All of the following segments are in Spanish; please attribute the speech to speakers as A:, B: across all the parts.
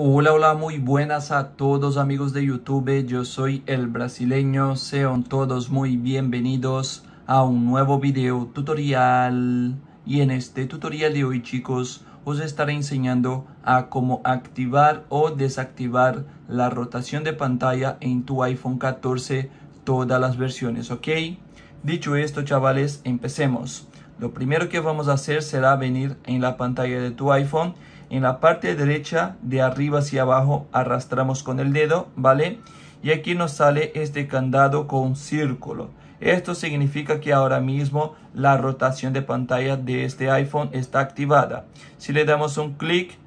A: Hola, hola, muy buenas a todos amigos de YouTube, yo soy el brasileño, sean todos muy bienvenidos a un nuevo video tutorial y en este tutorial de hoy chicos os estaré enseñando a cómo activar o desactivar la rotación de pantalla en tu iPhone 14 todas las versiones, ok? Dicho esto chavales, empecemos. Lo primero que vamos a hacer será venir en la pantalla de tu iPhone en la parte derecha de arriba hacia abajo arrastramos con el dedo, ¿vale? Y aquí nos sale este candado con círculo. Esto significa que ahora mismo la rotación de pantalla de este iPhone está activada. Si le damos un clic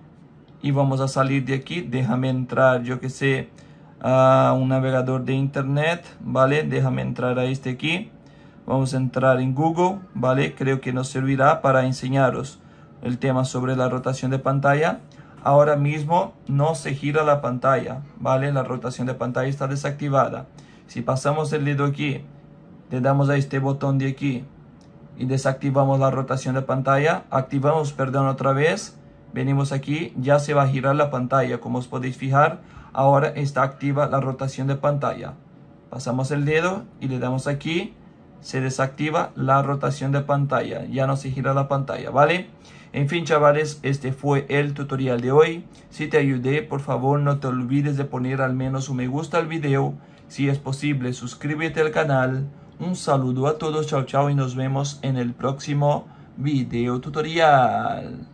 A: y vamos a salir de aquí, déjame entrar, yo que sé, a un navegador de internet, ¿vale? Déjame entrar a este aquí. Vamos a entrar en Google, ¿vale? Creo que nos servirá para enseñaros el tema sobre la rotación de pantalla. Ahora mismo no se gira la pantalla, ¿vale? La rotación de pantalla está desactivada. Si pasamos el dedo aquí, le damos a este botón de aquí y desactivamos la rotación de pantalla, activamos, perdón, otra vez, venimos aquí, ya se va a girar la pantalla. Como os podéis fijar, ahora está activa la rotación de pantalla. Pasamos el dedo y le damos aquí, se desactiva la rotación de pantalla, ya no se gira la pantalla, ¿vale? En fin, chavales, este fue el tutorial de hoy. Si te ayudé, por favor no te olvides de poner al menos un me gusta al video. Si es posible, suscríbete al canal. Un saludo a todos, chao chao y nos vemos en el próximo video tutorial.